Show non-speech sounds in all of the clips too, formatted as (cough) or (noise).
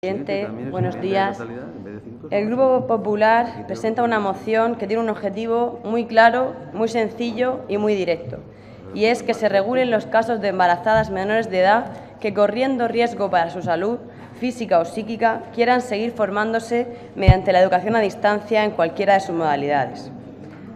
Buenos días. El Grupo Popular presenta una moción que tiene un objetivo muy claro, muy sencillo y muy directo, y es que se regulen los casos de embarazadas menores de edad que, corriendo riesgo para su salud física o psíquica, quieran seguir formándose mediante la educación a distancia en cualquiera de sus modalidades.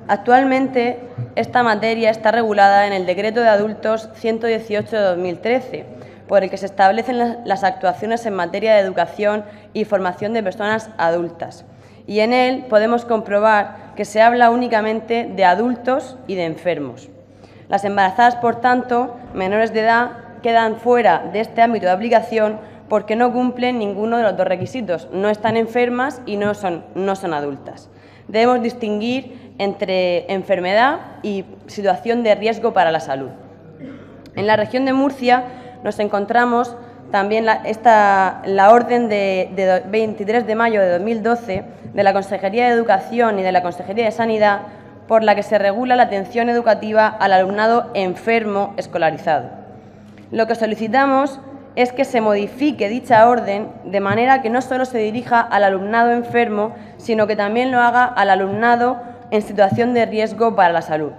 Actualmente, esta materia está regulada en el Decreto de Adultos 118 de 2013, por el que se establecen las actuaciones en materia de educación y formación de personas adultas. Y en él podemos comprobar que se habla únicamente de adultos y de enfermos. Las embarazadas, por tanto, menores de edad, quedan fuera de este ámbito de aplicación porque no cumplen ninguno de los dos requisitos. No están enfermas y no son, no son adultas. Debemos distinguir entre enfermedad y situación de riesgo para la salud. En la región de Murcia nos encontramos también la, esta, la orden de, 23 de mayo de 2012 de la Consejería de Educación y de la Consejería de Sanidad por la que se regula la atención educativa al alumnado enfermo escolarizado. Lo que solicitamos es que se modifique dicha orden de manera que no solo se dirija al alumnado enfermo, sino que también lo haga al alumnado en situación de riesgo para la salud.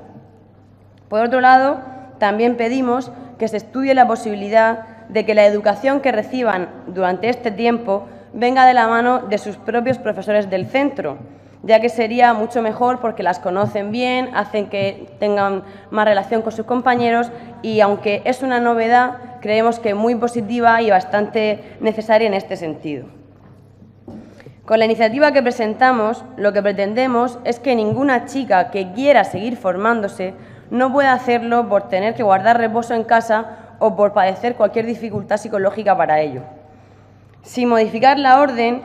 Por otro lado, también pedimos que se estudie la posibilidad de que la educación que reciban durante este tiempo venga de la mano de sus propios profesores del centro, ya que sería mucho mejor porque las conocen bien, hacen que tengan más relación con sus compañeros y aunque es una novedad, creemos que muy positiva y bastante necesaria en este sentido. Con la iniciativa que presentamos, lo que pretendemos es que ninguna chica que quiera seguir formándose no puede hacerlo por tener que guardar reposo en casa o por padecer cualquier dificultad psicológica para ello. Sin modificar la orden,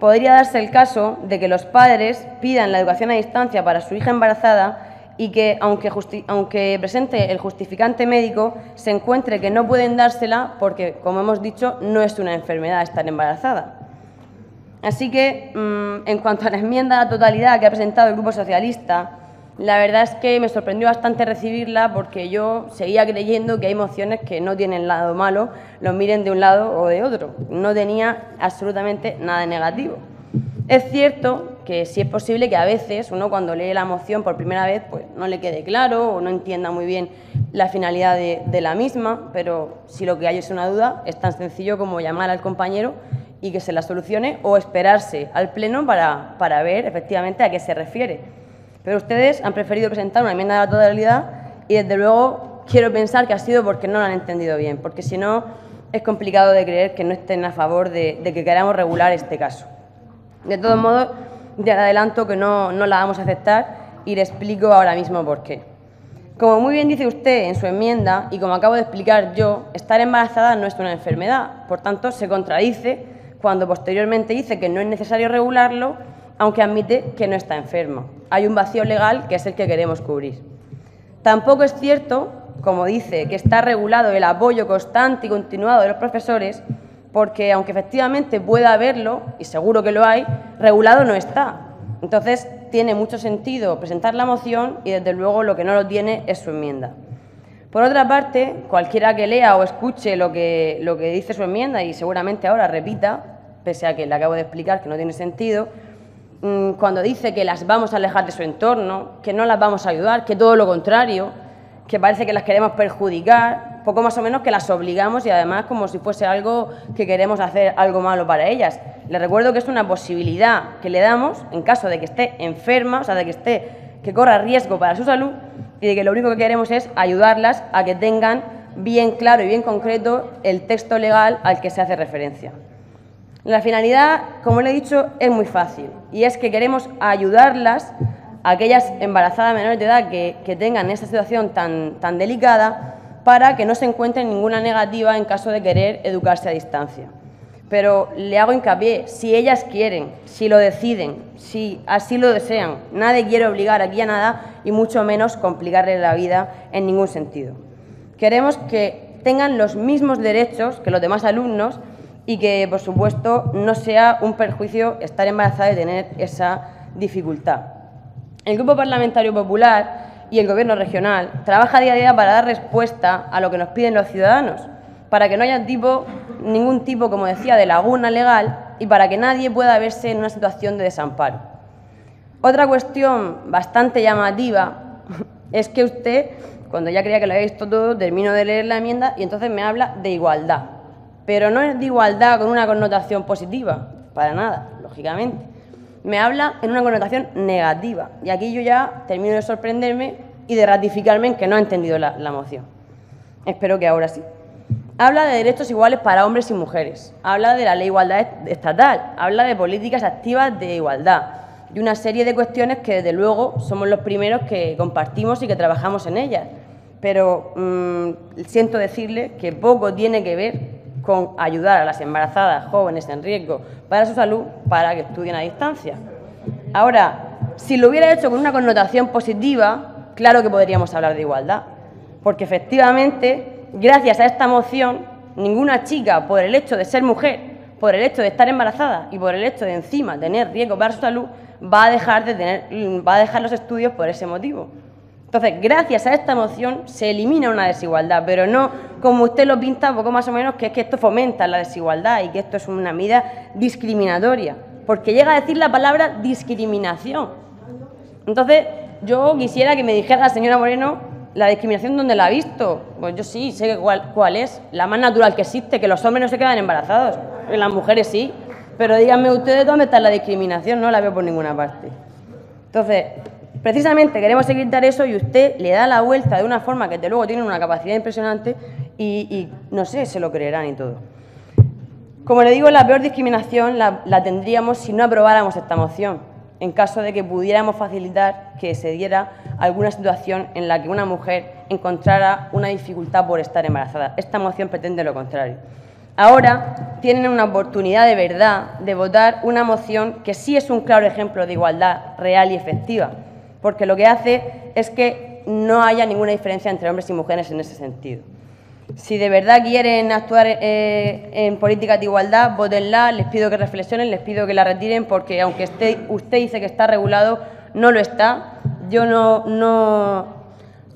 podría darse el caso de que los padres pidan la educación a distancia para su hija embarazada y que, aunque, aunque, presente el justificante médico, se encuentre que no pueden dársela porque, como hemos dicho, no es una enfermedad estar embarazada. Así que, mm, en cuanto a la enmienda a la totalidad que ha presentado el Grupo Socialista, la verdad es que me sorprendió bastante recibirla porque yo seguía creyendo que hay emociones que no tienen lado malo, los miren de un lado o de otro. No tenía absolutamente nada de negativo. Es cierto que sí es posible que a veces uno cuando lee la moción por primera vez pues no le quede claro o no entienda muy bien la finalidad de, de la misma, pero si lo que hay es una duda, es tan sencillo como llamar al compañero y que se la solucione o esperarse al Pleno para, para ver efectivamente a qué se refiere. Pero ustedes han preferido presentar una enmienda a la totalidad y desde luego quiero pensar que ha sido porque no lo han entendido bien, porque si no es complicado de creer que no estén a favor de, que queramos regular este caso. De todos modos, ya adelanto que no, no la vamos a aceptar y le explico ahora mismo por qué. Como muy bien dice usted en su enmienda y como acabo de explicar yo, estar embarazada no es una enfermedad, por tanto se contradice cuando posteriormente dice que no es necesario regularlo aunque admite que no está enfermo. Hay un vacío legal que es el que queremos cubrir. Tampoco es cierto, como dice, que está regulado el apoyo constante y continuado de los profesores, porque aunque efectivamente pueda haberlo, y seguro que lo hay, regulado no está. Entonces, tiene mucho sentido presentar la moción y, desde luego, lo que no lo tiene es su enmienda. Por otra parte, cualquiera que lea o escuche lo que, lo que dice su enmienda y seguramente ahora repita, pese a que le acabo de explicar que no tiene sentido, cuando dice que las vamos a alejar de su entorno, que no las vamos a ayudar, que todo lo contrario, que parece que las queremos perjudicar, poco más o menos que las obligamos y además como si fuese algo que queremos hacer algo malo para ellas. Les recuerdo que es una posibilidad que le damos en caso de que esté enferma, o sea, de que esté que corra riesgo para su salud y de que lo único que queremos es ayudarlas a que tengan bien claro y bien concreto el texto legal al que se hace referencia. La finalidad, como le he dicho, es muy fácil y es que queremos ayudarlas, a aquellas embarazadas menores de edad que, tengan esta situación tan, tan delicada, para que no se encuentren ninguna negativa en caso de querer educarse a distancia. Pero le hago hincapié, si ellas quieren, si lo deciden, si así lo desean, nadie quiere obligar aquí a nada y mucho menos complicarle la vida en ningún sentido. Queremos que tengan los mismos derechos que los demás alumnos y que, por supuesto, no sea un perjuicio estar embarazada y tener esa dificultad. El Grupo Parlamentario Popular y el Gobierno regional trabaja día a día para dar respuesta a lo que nos piden los ciudadanos, para que no haya ningún tipo, como decía, de laguna legal y para que nadie pueda verse en una situación de desamparo. Otra cuestión bastante llamativa (laughs) es que usted, cuando ya creía que lo había visto todo, termino de leer la enmienda y entonces me habla de igualdad. Pero no es de igualdad con una connotación positiva, para nada, lógicamente. Me habla en una connotación negativa. Y aquí yo ya termino de sorprenderme y de ratificarme en que no ha entendido la, la moción. Espero que ahora sí. Habla de derechos iguales para hombres y mujeres, habla de la ley de igualdad estatal, habla de políticas activas de igualdad y una serie de cuestiones que desde luego somos los primeros que compartimos y que trabajamos en ellas. Pero mm, siento decirle que poco tiene que ver con ayudar a las embarazadas jóvenes en riesgo para su salud para que estudien a distancia. Ahora, si lo hubiera hecho con una connotación positiva, claro que podríamos hablar de igualdad, porque efectivamente gracias a esta moción, ninguna chica, por el hecho de ser mujer, por el hecho de estar embarazada y por el hecho de encima tener riesgo para su salud, va a dejar, de tener, va a dejar los estudios por ese motivo. Entonces, gracias a esta moción se elimina una desigualdad, pero no como usted lo pinta, poco más o menos, que es que esto fomenta la desigualdad y que esto es una medida discriminatoria, porque llega a decir la palabra discriminación. Entonces, yo quisiera que me dijera la señora Moreno la discriminación, ¿dónde la ha visto? Pues yo sí, sé cuál, cuál es. La más natural que existe, que los hombres no se quedan embarazados, las mujeres sí. Pero díganme ustedes dónde está la discriminación, no la veo por ninguna parte. Entonces, precisamente queremos evitar eso y usted le da la vuelta de una forma que de luego tiene una capacidad impresionante y, y, no sé, se lo creerán y todo. Como le digo, la peor discriminación la, la tendríamos si no aprobáramos esta moción en caso de que pudiéramos facilitar que se diera alguna situación en la que una mujer encontrara una dificultad por estar embarazada. Esta moción pretende lo contrario. Ahora tienen una oportunidad de verdad de votar una moción que sí es un claro ejemplo de igualdad real y efectiva, porque lo que hace es que no haya ninguna diferencia entre hombres y mujeres en ese sentido. Si de verdad quieren actuar eh, en políticas de igualdad, votenla, les pido que reflexionen, les pido que la retiren, porque aunque usted dice que está regulado, no lo está. Yo no,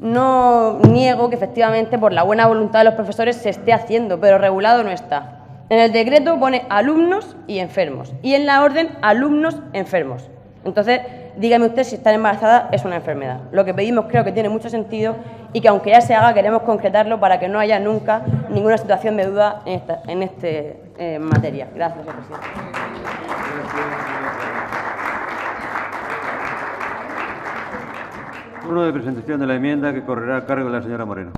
no, niego que efectivamente por la buena voluntad de los profesores se esté haciendo, pero regulado no está. En el decreto pone alumnos y enfermos, y en la orden alumnos enfermos. Entonces, dígame usted si estar embarazada es una enfermedad. Lo que pedimos creo que tiene mucho sentido y que aunque ya se haga, queremos concretarlo para que no haya nunca ninguna situación de duda en esta en este, eh, materia. Gracias, señor presidente. Turno de presentación de la enmienda que correrá a cargo de la señora Moreno.